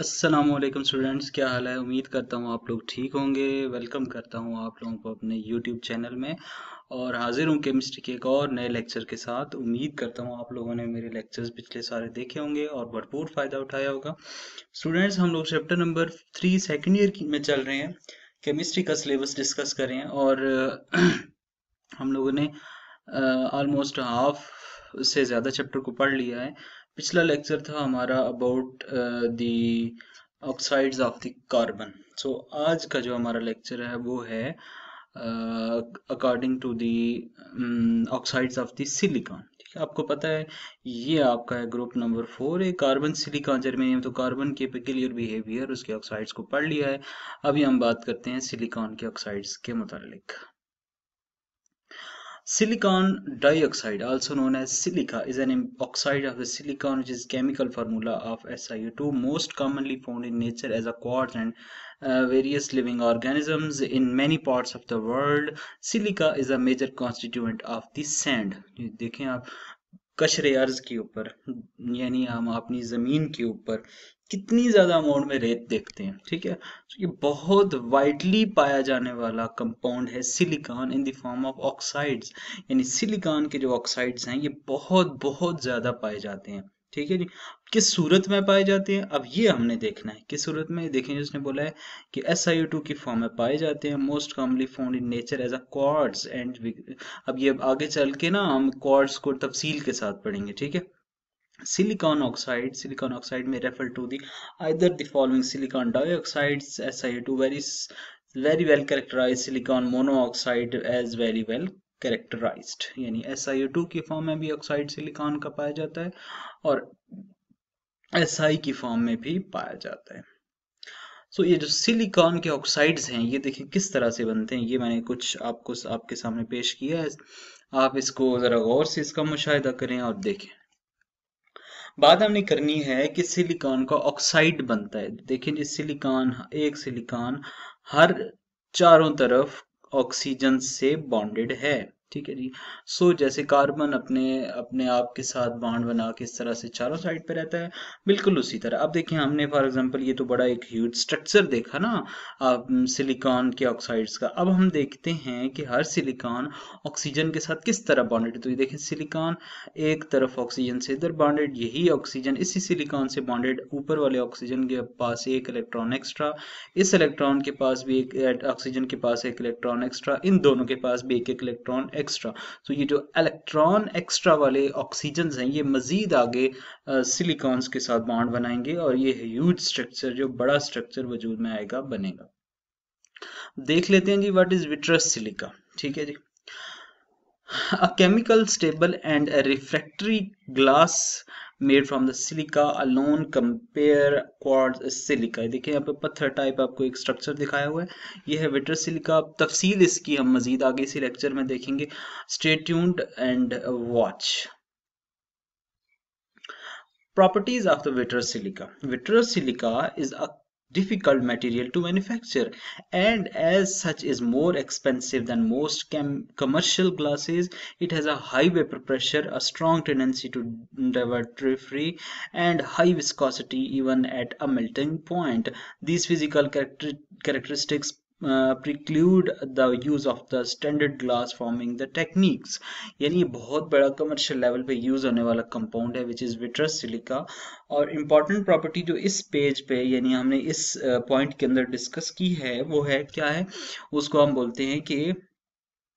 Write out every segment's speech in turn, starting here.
अस्सलाम वालेकुम स्टूडेंट्स क्या हाल है? उम्मीद करता हूँ आप लोग ठीक होंगे। वेलकम करता हूँ आप लोगों को अपने यूट्यूब चैनल में। और हाजिर हूँ केमिस्ट्री के एक और नए लेक्चर के साथ। उम्मीद करता हूँ आप लोगों ने मेरे लेक्चर्स पिछले सारे देखे होंगे और भरपूर फ़ायदा उठाया होगा। स्टूडेंट्स हम लोग chapter number three second year में चल रहे हैं। केमिस्ट्री का सिलेबस डिस्कस करें और, हम लोगों ने ऑलमोस्ट हाफ़ से ज़्यादा चैप्टर को पढ़ लिया है। पिछला लेक्चर था हमारा about the oxides of the carbon so आज का जो हमारा लेक्चर है वो है according to the oxides of the silicon ठीक है? आपको पता है, ये आपका है ग्रुप नंबर फोर है। कार्बन सिलिकॉन जर्मेनियम तो कार्बन के पेकिलियर बिहेवियर उसके ऑक्साइड्स को पढ़ लिया है। अभी हम बात करते हैं सिलिकॉन के ऑक्साइड्स के मुतालिक। Silicon dioxide, also known as silica, is an oxide of the silicon which is chemical formula of SiO2 most commonly found in nature as a quartz and uh, various living organisms in many parts of the world. Silica is a major constituent of the sand. देखें आप कशरे अर्ज़ के ऊपर, यानी हम अपनी ज़मीन के ऊपर कितनी ज़्यादा अमाउंट में रेत देखते हैं, ठीक है? तो ये बहुत वाइडली पाया जाने वाला कंपाउंड है silicon in the form of oxides यानी सिलिकॉन के जो ऑक्साइड्स हैं, ये बहुत बहुत ज़्यादा पाए जाते हैं। ठीक है जी। किस सूरत में पाए जाते हैं? अब ये हमने देखना है। किस सूरत में? देखें जिसने बोला है कि एस आई टू की फॉर्म में पाए जाते हैं। Most commonly found in nature as a quartz and अब ये आगे चल के ना हम कॉर्ड्स को तफसील के साथ पढ़ेंगे, ठीक है? सिलिकॉन ऑक्साइड सिलिकॉन ऑक्साइड में refer to the either the following silicon dioxide S I two very very well characterize silicon mono oxide as very well characterized. यानी SiO2 की फॉर्म में भी ऑक्साइड सिलिकॉन का पाया जाता है और Si की फॉर्म में भी पाया जाता है। सो so, ये जो सिलिकॉन के ऑक्साइड्स हैं ये देखिए किस तरह से बनते हैं ये मैंने कुछ आपको आपके सामने पेश किया है। आप इसको ज़रा गौर से इसका मुशाहिदा करें और देखें। बात हमने करनी है कि सिलिकॉन का ऑक्साइड बनता है। देखें जी सिलिकॉन एक सिलिकॉन हर चारों तरफ़ ऑक्सीजन से बॉन्डेड है। ठीक है जी। सो so, जैसे कार्बन अपने अपने आप के साथ बाड बना के इस तरह से चारों साइड पे रहता है बिल्कुल उसी तरह। अब देखिए हमने फॉर एग्जांपल ये तो बड़ा एक ह्यूज स्ट्रक्चर देखा ना सिलिकॉन के ऑक्साइड्स का। अब हम देखते हैं कि हर सिलिकॉन ऑक्सीजन के साथ किस तरह बॉन्डेड तो ये देखें सिलिकॉन एक तरफ़ ऑक्सीजन से इधर बॉन्डेड यही ऑक्सीजन इसी सिलिकॉन से बॉन्डेड ऊपर वाले ऑक्सीजन के पास एक इलेक्ट्रॉन एक्स्ट्रा इस इलेक्ट्रॉन के पास भी एक ऑक्सीजन के पास एक इलेक्ट्रॉन एक्स्ट्रा इन दोनों के पास भी एक इलेक्ट्रॉन एक्स्ट्रा तो ये जो इलेक्ट्रॉन एक्स्ट्रा वाले ऑक्सीजन हैं, ये मजीद आगे सिलिकॉन्स के साथ बॉन्ड बनाएँगे और ये ह्यूज स्ट्रक्चर जो बड़ा स्ट्रक्चर वजूद में आएगा, बनेगा। देख लेते हैं जी व्हाट इज़ विट्रस सिलिका ठीक है जी? A chemical stable and a refractory glass made from the silica alone compare quartz silica देखिए यहाँ पे पत्थर टाइप आपको एक स्ट्रक्चर दिखाया हुआ है ये है विटर सिलिका तफसील इसकी हम मजीद आगे इसी लेक्चर में देखेंगे stay tuned and watch properties of the vitreous silica vitreous silica is a difficult material to manufacture. And as such is more expensive than most commercial glasses it has a high vapor pressure a strong tendency to free and high viscosity even at a melting point. These physical character preclude the use of the standard glass forming the techniques यानी बहुत बड़ा commercial level पे use होने वाला compound है which is vitreous silica और important property जो इस पेज पे यानी हमने इस पॉइंट uh, के अंदर डिस्कस की है वो है क्या है? उसको हम बोलते हैं कि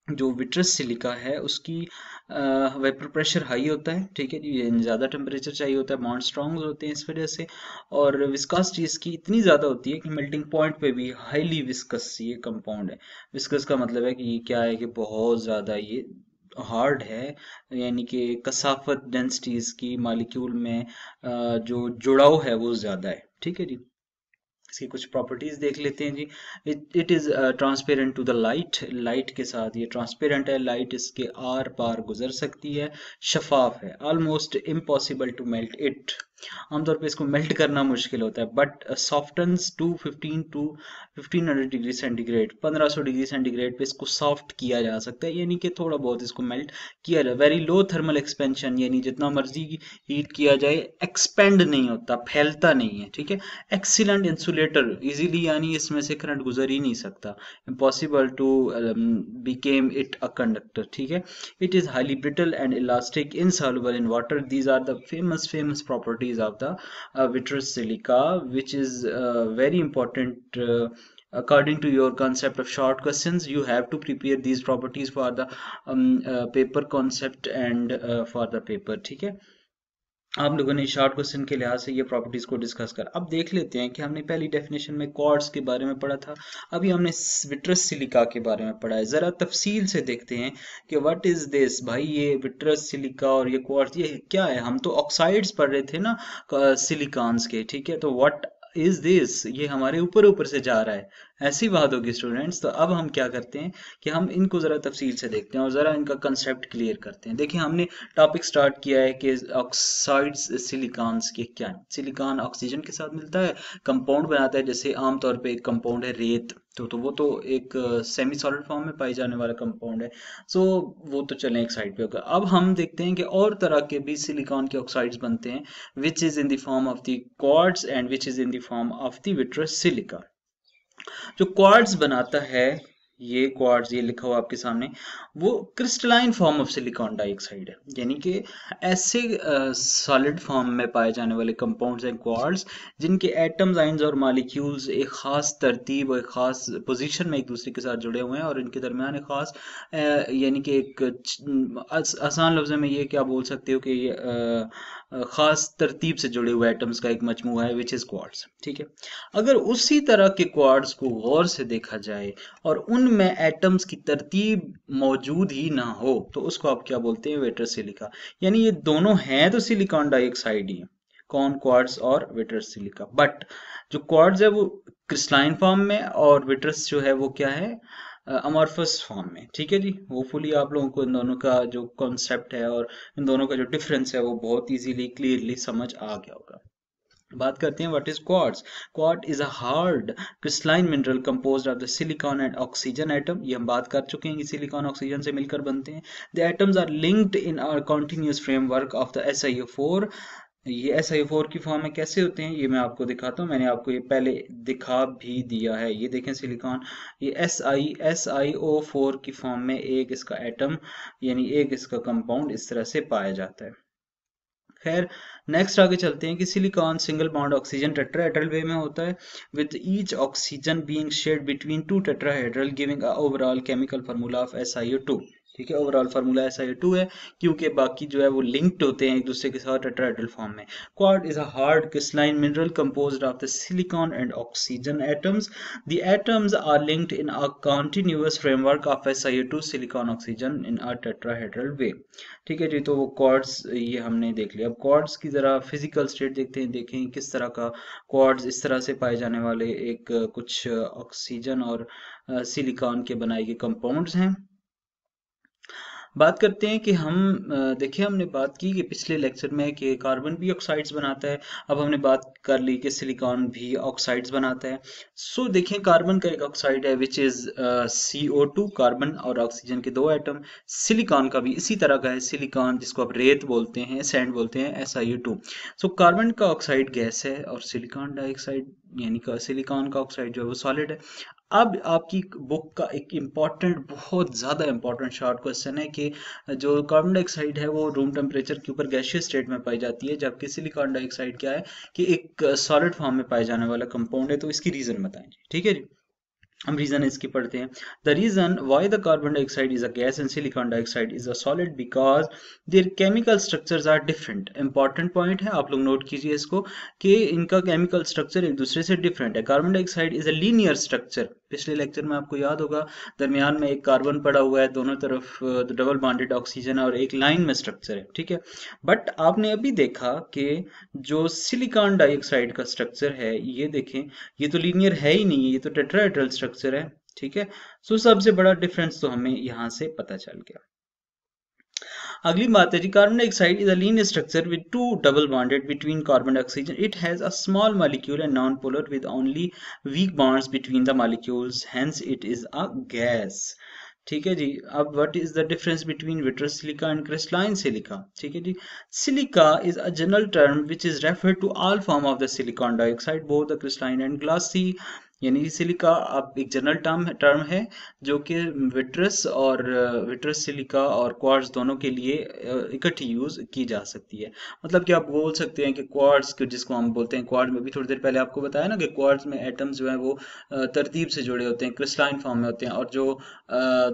जो विट्रस सिलिका है उसकी वेपर प्रेशर हाई होता है, ठीक है ज़्यादा टेम्परेचर चाहिए होता है बॉन्ड स्ट्रॉन्ग होते हैं इस वजह से, और विस्कस इसकी इतनी ज़्यादा होती है कि मेल्टिंग पॉइंट पे भी हाईली विस्कस ये कंपाउंड है। विस्कस का मतलब है कि ये क्या है कि बहुत ज़्यादा ये हार्ड है, यानी कि कसाफत डेंसिटीज़ की मालिक्यूल में जो जुड़ाव है वो ज़्यादा है, ठीक है जी। इसकी कुछ प्रॉपर्टीज़ देख लेते हैं जी। It is transparent to the light light के साथ ये ट्रांसपेरेंट है। लाइट इसके आर पार गुजर सकती है। शफाफ है। Almost impossible to melt it आमतौर पे इसको मेल्ट करना मुश्किल होता है but softens to 15 to 1500 degree centigrade 1500 degree centigrade पे इसको सॉफ्ट किया जा सकता है, यानी कि थोड़ा बहुत इसको मेल्ट किया जाए। वेरी लो थर्मल एक्सपेंशन यानी जितना मर्ज़ी हीट किया जाए एक्सपेंड नहीं होता, फैलता नहीं है, ठीक है? एक्सीलेंट इंसुलेटर इजीली यानी इसमें से करंट गुजर ही नहीं सकता। Impossible to became it a conductor ठीक है? It is highly brittle and elastic insoluble in water these are the famous famous properties of the uh, vitreous silica which is uh, very important uh, according to your concept of short questions you have to prepare these properties for the um, paper concept and for the paper okay? आप लोगों ने short question के लिहाज से ये properties को discuss कर। अब देख लेते हैं कि हमने पहली डेफिनेशन में कॉर्ड्स के बारे में पढ़ा था। अभी हमने विट्रस सिलिका के बारे में पढ़ा है। ज़रा तफसील से देखते हैं कि व्हाट इज़ दिस भाई, ये विट्रस सिलिका और ये क्वार्ट्स ये क्या है? हम तो ऑक्साइड्स पढ़ रहे थे ना सिलिकॉन्स के, ठीक है? तो व्हाट इज़ दिस ये हमारे ऊपर ऊपर से जा रहा है। ऐसी बात होगी स्टूडेंट्स तो अब हम क्या करते हैं कि हम इनको ज़रा तफसील से देखते हैं और ज़रा इनका कंसेप्ट क्लियर करते हैं। देखिए हमने टॉपिक स्टार्ट किया है कि ऑक्साइड्स सिलिकॉन्स के क्या है? सिलिकॉन ऑक्सीजन के साथ मिलता है कंपाउंड बनाता है जैसे आमतौर पर एक कंपाउंड है रेत तो तो वो तो एक सेमी सॉलिड फॉर्म में पाई जाने वाला कंपाउंड है। सो so, वो तो चले एक साइड पे होगा अब हम देखते हैं कि और तरह के भी सिलिकॉन के ऑक्साइड्स बनते हैं which is in the form of the quartz and which is in the form of the vitreous silica जो क्वार्ट्स बनाता है, ये क्वार्ट्स ये लिखा हुआ आपके सामने, वो crystalline form of silicon dioxide है। यानी कि ऐसे सॉलिड फॉर्म में पाए जाने वाले कंपाउंड्स हैं क्वार्ट्स जिनके एटम्स आइंस और मालिक्यूल्स एक ख़ास तरतीब और एक ख़ास पोजीशन में एक दूसरे के साथ जुड़े हुए हैं और इनके दरमियान एक ख़ास यानी कि एक आसान लफ्ज़ में ये क्या बोल सकते हो कि ख़ास तरतीब से जुड़े हुए एटम्स का एक मजमू है विच इज़ क्वार्ट्स ठीक है? अगर उसी तरह के क्वार्ट्स को गौर से देखा जाए और उनमें एटम्स की तरतीब मौजूद ही ना हो तो उसको आप क्या बोलते हैं? वेटर सिलिका यानी ये दोनों हैं तो सिलिकॉन डाइऑक्साइड ही कौन क्वार्ट्स और वेटर सिलिका बट जो क्वार्ट्स है वो क्रिस्टलाइन फॉर्म में और विट्रस जो है वो क्या है? अमॉर्फस फॉर्म में। ठीक है जी? होपफुली आप लोगों को इन दोनों का जो कॉन्सेप्ट है और इन दोनों का जो डिफरेंस है वो बहुत इजीली क्लियरली समझ आ गया होगा। बात करते हैं what is quartz quartz is a hard crystalline mineral composed of the silicon and oxygen atom ये हम बात कर चुके हैं कि सिलिकॉन ऑक्सीजन से मिलकर बनते हैं। The atoms are linked in are continuous framework of the S I four ये एस आई फोर की फॉर्म में कैसे होते हैं, ये मैं आपको दिखाता हूँ। मैंने आपको ये पहले दिखा भी दिया है। ये देखें सिलिकॉन ये S I S I O four की फॉर्म में एक इसका एटम यानी एक इसका कंपाउंड इस तरह से पाया जाता है। खैर नेक्स्ट आगे चलते हैं कि silicon single bound oxygen tetrahedral way में होता है। With each oxygen being shared between two tetrahedral giving overall chemical formula of SiO2 ठीक है? ओवरऑल फार्मूला ऐसा ये टू है, क्योंकि बाकी जो है वो लिंक्ड होते हैं एक दूसरे के साथ टेट्राहेड्रल फॉर्म में। Quartz is a hard crystalline mineral composed of the silicon and oxygen atoms the atoms are linked in a continuous framework of SiO2 silicon oxygen in a tetrahedral way ठीक है जी तो वो chords ये हमने देख लिया। अब कॉर्ड्स की ज़रा फ़िज़िकल स्टेट देखते हैं, देखें किस तरह का कॉर्ड्स इस तरह से पाए जाने वाले एक कुछ ऑक्सीजन और सिलिकॉन के बनाए गए कंपाउंड्स हैं। बात करते हैं कि हम देखिए, हमने बात की कि पिछले लेक्चर में कि कार्बन भी ऑक्साइड्स बनाता है, अब हमने बात कर ली कि सिलिकॉन भी ऑक्साइड्स बनाता है। सो, देखिए, कार्बन का एक ऑक्साइड है which is C O two carbon और ऑक्सीजन के दो एटम सिलिकॉन का भी इसी तरह का है, सिलिकॉन जिसको आप रेत बोलते हैं सैंड बोलते हैं S I two so, carbon का ऑक्साइड गैस है और सिलिकॉन डाइऑक्साइड, यानी सिलिकॉन का ऑक्साइड जो है वो सॉलिड है। अब आपकी बुक का एक इंपॉर्टेंट बहुत ज़्यादा इंपॉर्टेंट शॉर्ट क्वेश्चन है कि जो कार्बन डाइऑक्साइड है वो रूम टेम्परेचर के ऊपर गैशियस स्टेट में पाई जाती है, जबकि सिलिकॉन डाइऑक्साइड क्या है कि एक सॉलिड फॉर्म में पाए जाने वाला कंपाउंड है तो इसकी रीज़न बताएँ। ठीक है जी? हम रीजन इसकी पढ़ते हैं। The reason why the carbon dioxide is a gas and silicon dioxide is a solid because their chemical structures are different important point है, आप लोग नोट कीजिए इसको कि इनका केमिकल स्ट्रक्चर एक दूसरे से डिफरेंट है। Carbon dioxide is a linear structure पिछले लेक्चर में आपको याद होगा, दरमियान में एक कार्बन पड़ा हुआ है दोनों तरफ़ डबल बॉन्डेड ऑक्सीजन है और एक लाइन में स्ट्रक्चर है, ठीक है? बट आपने अभी देखा कि जो सिलिकॉन डाइऑक्साइड का स्ट्रक्चर है, ये देखें, ये तो लीनियर है ही नहीं, ये तो टेट्राहेड्रल स्ट्रक्चर है, ठीक है? सो सबसे बड़ा डिफरेंस तो हमें यहाँ से पता चल गया। अगली बात है carbon dioxide is a linear structure with two double bonded between carbon oxygen it has a small molecule and non polar with only weak bonds between the molecules hence it is a gas ठीक है जी, अब what is the difference between vitreous silica and crystalline silica ठीक है जी silica is a general term which is refer to all form of the silicon dioxide both the crystalline and glassy यानी silica, आप एक general term term है, जो कि vitreous और विट्रस सिलिका और क्वार्ट्स दोनों के लिए इकट्ठी यूज़ की जा सकती है। मतलब कि आप बोल सकते हैं कि क्वार्ट्स जिसको हम बोलते हैं क्वार्ट्स में भी थोड़ी देर पहले आपको बताया ना कि क्वार्ट्स में एटम्स जो है वो तरतीब से जुड़े होते हैं क्रिस्टलाइन फॉर्म में होते हैं और जो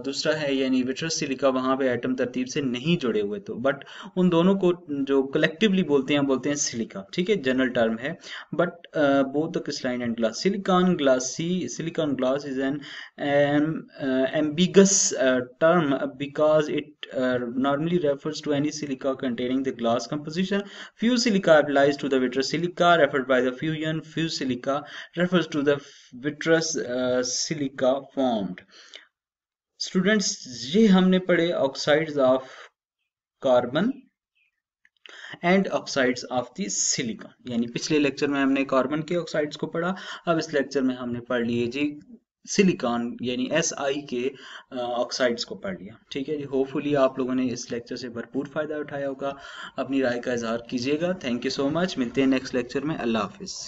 दूसरा है यानी विट्रस सिलिका, वहाँ पे एटम तरतीब से नहीं जुड़े हुए तो। बट उन दोनों को जो कलेक्टिवली बोलते हैं बोलते हैं सिलिका। ठीक है जनरल टर्म है। But both the crystalline and glass silicon glass C silicon glass is an um, uh, ambiguous uh, term because it uh, normally refers to any silica containing the glass composition. Fused silica applies to the vitreous silica referred by the fusion. Fused silica refers to the vitreous uh, silica formed. Students, ये हमने पढ़े oxides of carbon And oxides of the silicon यानी पिछले lecture में हमने carbon के oxides को पढ़ा, अब इस लेक्चर में हमने पढ़ लिए जी सिलिकॉन यानी एस आई के ऑक्साइड्स को पढ़ लिया। ठीक है जी होपफुली आप लोगों ने इस लेक्चर से भरपूर फ़ायदा उठाया होगा। अपनी राय का इजहार कीजिएगा। थैंक यू सो मच मिलते हैं नेक्स्ट लेक्चर में। अल्लाह हाफिज़।